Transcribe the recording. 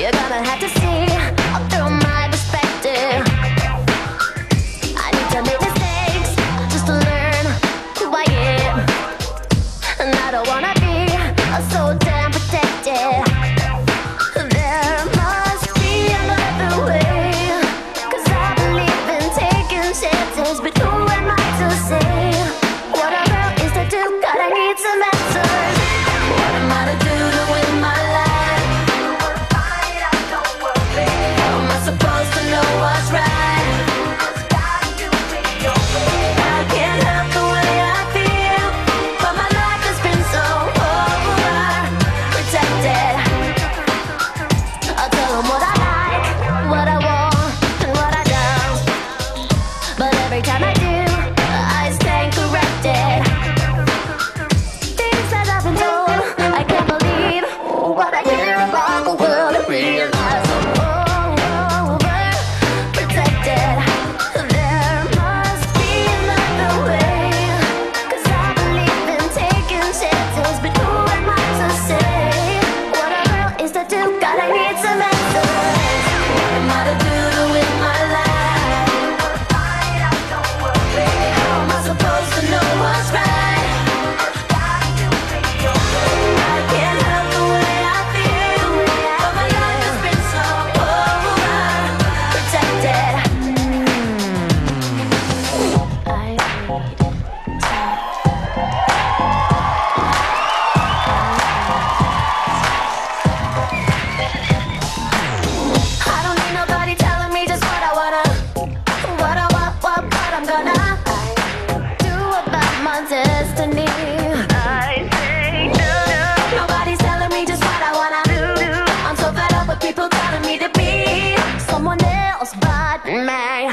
You're gonna have to see rock the world and real. but me.